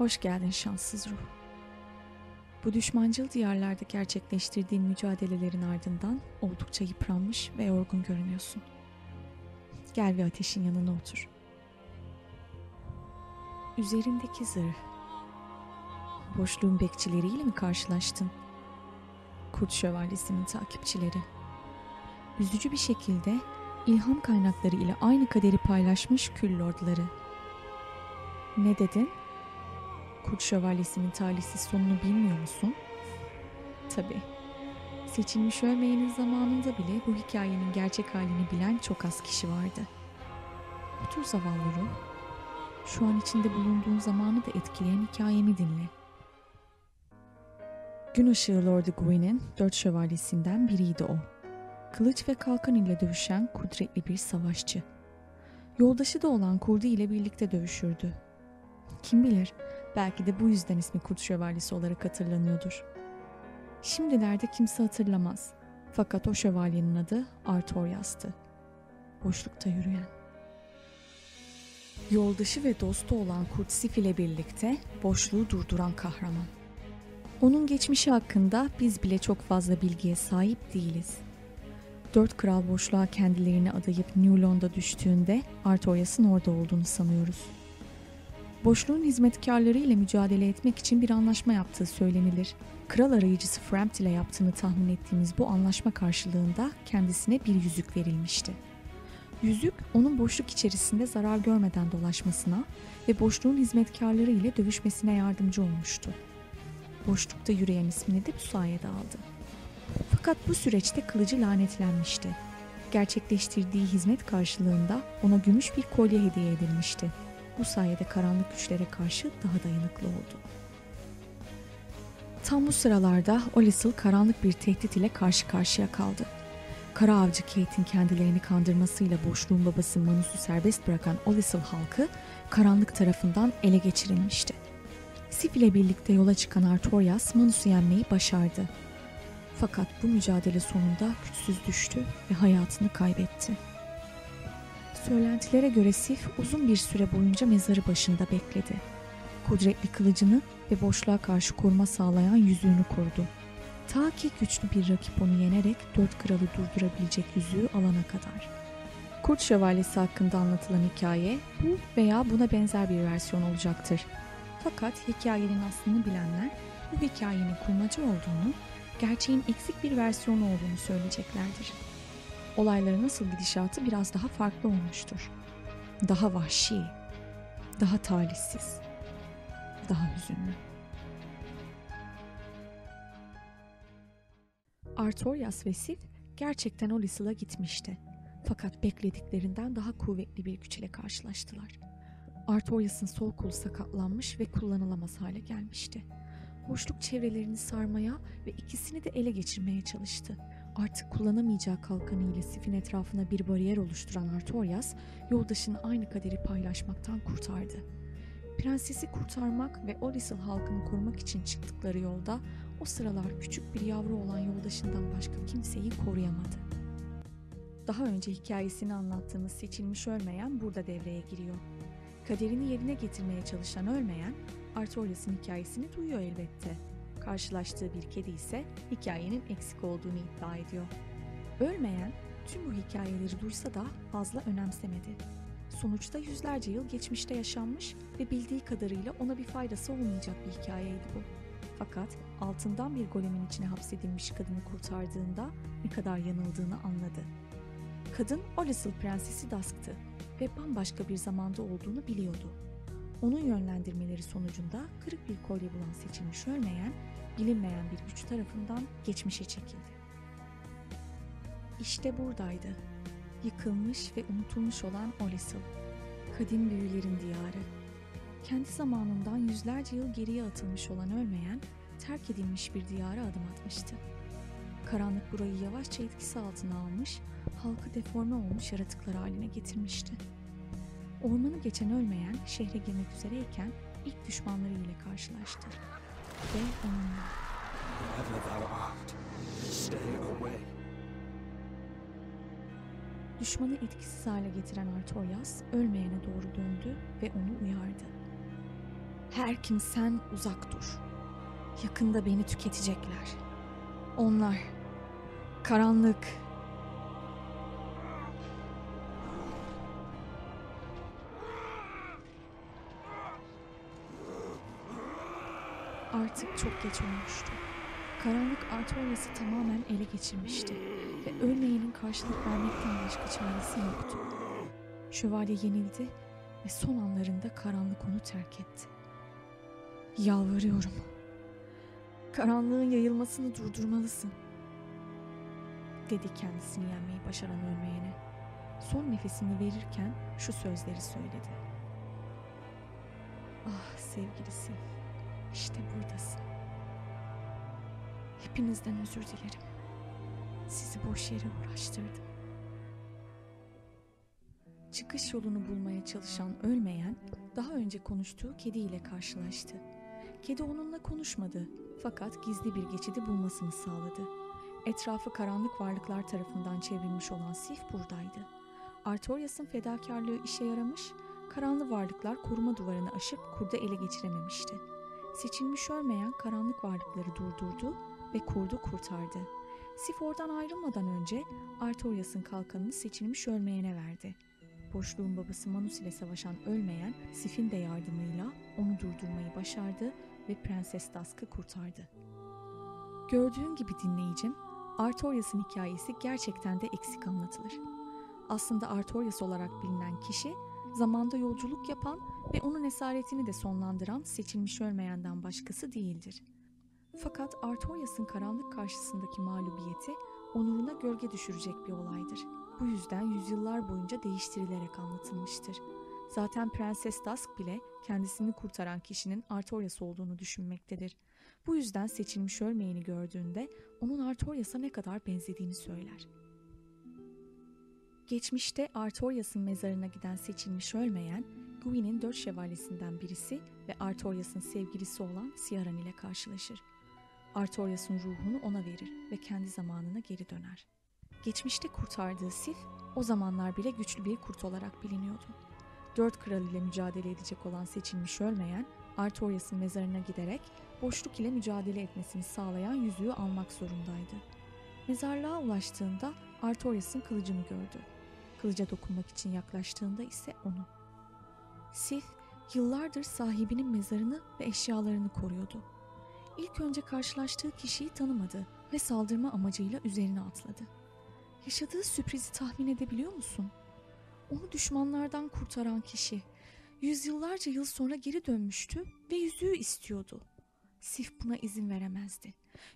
Hoş geldin şanssız ruh. Bu düşmancıl diyarlarda gerçekleştirdiğin mücadelelerin ardından oldukça yıpranmış ve yorgun görünüyorsun. Gel ve ateşin yanına otur. Üzerindeki zırh. Boşluğun bekçileriyle mi karşılaştın? Kurt Şövalyesi'nin takipçileri. Üzücü bir şekilde ilham kaynakları ile aynı kaderi paylaşmış kül lordları. Ne dedin? Kurt Şövalyesi'nin talihsiz sonunu bilmiyor musun? Tabii. Seçilmiş ölmeyenin zamanında bile bu hikayenin gerçek halini bilen çok az kişi vardı. Otur zavallı ruh. Şu an içinde bulunduğun zamanı da etkileyen hikayemi dinle. Gün ışığı Lordu Gwyn'in dört şövalyesinden biriydi o. Kılıç ve kalkan ile dövüşen kudretli bir savaşçı. Yoldaşı da olan kurdu ile birlikte dövüşürdü. Kim bilir belki de bu yüzden ismi Kurt Şövalyesi olarak hatırlanıyordur. Şimdilerde kimse hatırlamaz. Fakat o şövalyenin adı Artorias'tı. Boşlukta yürüyen. Yoldaşı ve dostu olan Kurt Sif ile birlikte boşluğu durduran kahraman. Onun geçmişi hakkında biz bile çok fazla bilgiye sahip değiliz. Dört kral boşluğa kendilerini adayıp Newlond'a düştüğünde Artorias'ın orada olduğunu sanıyoruz. Boşluğun hizmetkarları ile mücadele etmek için bir anlaşma yaptığı söylenilir. Kral arayıcısı Frampt ile yaptığını tahmin ettiğimiz bu anlaşma karşılığında kendisine bir yüzük verilmişti. Yüzük onun boşluk içerisinde zarar görmeden dolaşmasına ve boşluğun hizmetkarları ile dövüşmesine yardımcı olmuştu. Boşlukta yürüyen ismini de bu sayede aldı. Fakat bu süreçte kılıcı lanetlenmişti. Gerçekleştirdiği hizmet karşılığında ona gümüş bir kolye hediye edilmişti. Bu sayede karanlık güçlere karşı daha dayanıklı oldu. Tam bu sıralarda Olisel karanlık bir tehdit ile karşı karşıya kaldı. Kara avcı Kate'in kendilerini kandırmasıyla boşluğun babası Manus'u serbest bırakan Olisel halkı karanlık tarafından ele geçirilmişti. Sif ile birlikte yola çıkan Artorias Manus'u yenmeyi başardı. Fakat bu mücadele sonunda güçsüz düştü ve hayatını kaybetti. Söylentilere göre Sif uzun bir süre boyunca mezarı başında bekledi. Kudretli kılıcını ve boşluğa karşı koruma sağlayan yüzüğünü korudu. Ta ki güçlü bir rakip onu yenerek dört kralı durdurabilecek yüzüğü alana kadar. Kurt Şövalyesi hakkında anlatılan hikaye bu veya buna benzer bir versiyon olacaktır. Fakat hikayenin aslını bilenler bu hikayenin kurmaca olduğunu, gerçeğin eksik bir versiyonu olduğunu söyleyeceklerdir. Olayların nasıl gidişatı biraz daha farklı olmuştur. Daha vahşi, daha talihsiz, daha hüzünlü. Artorias ve Sif gerçekten Olisil'a gitmişti. Fakat beklediklerinden daha kuvvetli bir güç ile karşılaştılar. Artorias'ın sol kolu sakatlanmış ve kullanılamaz hale gelmişti. Boşluk çevrelerini sarmaya ve ikisini de ele geçirmeye çalıştı. Artık kullanamayacağı kalkanıyla Sif'in etrafına bir bariyer oluşturan Artorias, yoldaşını aynı kaderi paylaşmaktan kurtardı. Prensesi kurtarmak ve Olisel halkını korumak için çıktıkları yolda o sıralar küçük bir yavru olan yoldaşından başka kimseyi koruyamadı. Daha önce hikayesini anlattığımız seçilmiş ölmeyen burada devreye giriyor. Kaderini yerine getirmeye çalışan ölmeyen, Artorias'ın hikayesini duyuyor elbette. Karşılaştığı bir kedi ise hikayenin eksik olduğunu iddia ediyor. Ölmeyen tüm bu hikayeleri duysa da fazla önemsemedi. Sonuçta yüzlerce yıl geçmişte yaşanmış ve bildiği kadarıyla ona bir faydası olmayacak bir hikayeydi bu. Fakat altından bir golemin içine hapsedilmiş kadını kurtardığında ne kadar yanıldığını anladı. Kadın Olisel Prensesi Dusk'tı ve bambaşka bir zamanda olduğunu biliyordu. Onun yönlendirmeleri sonucunda kırık bir kolye bulan seçilmiş ölmeyen, bilinmeyen bir güç tarafından geçmişe çekildi. İşte buradaydı. Yıkılmış ve unutulmuş olan Olisel. Kadim büyülerin diyarı. Kendi zamanından yüzlerce yıl geriye atılmış olan ölmeyen, terk edilmiş bir diyara adım atmıştı. Karanlık burayı yavaşça etkisi altına almış, halkı deforme olmuş yaratıklar haline getirmişti. Ormanı geçen ölmeyen şehre girmek üzereyken ilk düşmanları ile karşılaştı. Ve onunla. Düşmanı etkisiz hale getiren Artorias ölmeyene doğru döndü ve onu uyardı. Her kimsen uzak dur. Yakında beni tüketecekler. Onlar karanlık. Artık çok geç olmuştu. Karanlık Artorias'ı tamamen ele geçirmişti ve ölmeyenin karşılık vermekten başka çaresi yoktu. Şövalye yenildi ve son anlarında karanlık onu terk etti. Yalvarıyorum. Karanlığın yayılmasını durdurmalısın. Dedi kendisini yenmeyi başaran ölmeyene. Son nefesini verirken şu sözleri söyledi. Ah sevgilisi, işte buradasın. Hepinizden özür dilerim. Sizi boş yere uğraştırdım. Çıkış yolunu bulmaya çalışan ölmeyen daha önce konuştuğu kediyle karşılaştı. Kedi onunla konuşmadı fakat gizli bir geçidi bulmasını sağladı. Etrafı karanlık varlıklar tarafından çevrilmiş olan Sif buradaydı. Artorias'ın fedakarlığı işe yaramış, karanlı varlıklar koruma duvarını aşıp kurdu ele geçirememişti. Seçilmiş ölmeyen karanlık varlıkları durdurdu ve kurdu kurtardı. Sif oradan ayrılmadan önce Artorias'ın kalkanını seçilmiş ölmeyene verdi. Boşluğun babası Manus ile savaşan ölmeyen Sif'in de yardımıyla onu durdurmayı başardı ve Prenses Dusk'ı kurtardı. Gördüğün gibi dinleyicim, Artorias'ın hikayesi gerçekten de eksik anlatılır. Aslında Artorias olarak bilinen kişi, zamanda yolculuk yapan ve onun esaretini de sonlandıran seçilmiş ölmeyenden başkası değildir. Fakat Artorias'ın karanlık karşısındaki mağlubiyeti onuruna gölge düşürecek bir olaydır. Bu yüzden yüzyıllar boyunca değiştirilerek anlatılmıştır. Zaten Prenses Dusk bile kendisini kurtaran kişinin Artorias olduğunu düşünmektedir. Bu yüzden seçilmiş ölmeyeni gördüğünde onun Artorias'a ne kadar benzediğini söyler. Geçmişte Artorias'ın mezarına giden seçilmiş ölmeyen, Gwyn'in dört şövalyesinden birisi ve Artorias'ın sevgilisi olan Ciaran ile karşılaşır. Artorias'ın ruhunu ona verir ve kendi zamanına geri döner. Geçmişte kurtardığı Sif, o zamanlar bile güçlü bir kurt olarak biliniyordu. Dört kral ile mücadele edecek olan seçilmiş ölmeyen, Artorias'ın mezarına giderek boşluk ile mücadele etmesini sağlayan yüzüğü almak zorundaydı. Mezarlığa ulaştığında Artorias'ın kılıcını gördü. Kılıca dokunmak için yaklaştığında ise onu. Sif, yıllardır sahibinin mezarını ve eşyalarını koruyordu. İlk önce karşılaştığı kişiyi tanımadı ve saldırma amacıyla üzerine atladı. Yaşadığı sürprizi tahmin edebiliyor musun? Onu düşmanlardan kurtaran kişi. Yüzyıllarca yıl sonra geri dönmüştü ve yüzüğü istiyordu. Sif buna izin veremezdi.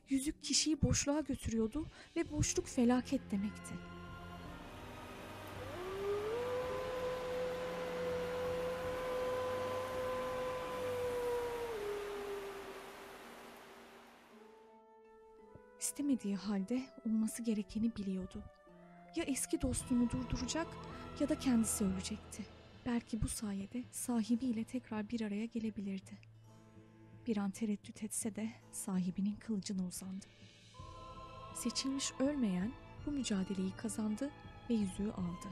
Yüzük kişiyi boşluğa götürüyordu ve boşluk felaket demekti. İstemediği halde olması gerekeni biliyordu. Ya eski dostunu durduracak ya da kendisi ölecekti. Belki bu sayede sahibiyle tekrar bir araya gelebilirdi. Bir an tereddüt etse de sahibinin kılıcına uzandı. Seçilmiş ölmeyen bu mücadeleyi kazandı ve yüzüğü aldı.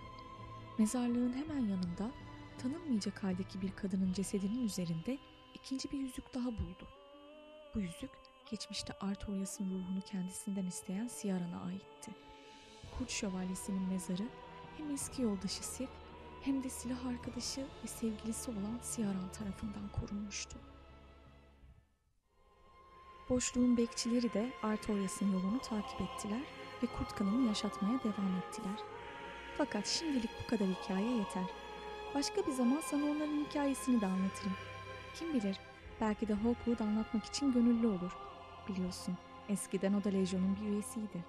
Mezarlığın hemen yanında tanınmayacak haldeki bir kadının cesedinin üzerinde ikinci bir yüzük daha buldu. Bu yüzük geçmişte Artorias'ın ruhunu kendisinden isteyen Ciaran'a aitti. Kurt Şövalyesi'nin mezarı hem eski yoldaşı Sif hem de silah arkadaşı ve sevgilisi olan Ciaran tarafından korunmuştu. Boşluğun bekçileri de Artorias'ın yolunu takip ettiler ve kurt kanını yaşatmaya devam ettiler. Fakat şimdilik bu kadar hikaye yeter. Başka bir zaman sana onların hikayesini de anlatırım. Kim bilir belki de Hawkwood anlatmak için gönüllü olur. Biliyorsun eskiden o da Legion'un bir üyesiydi.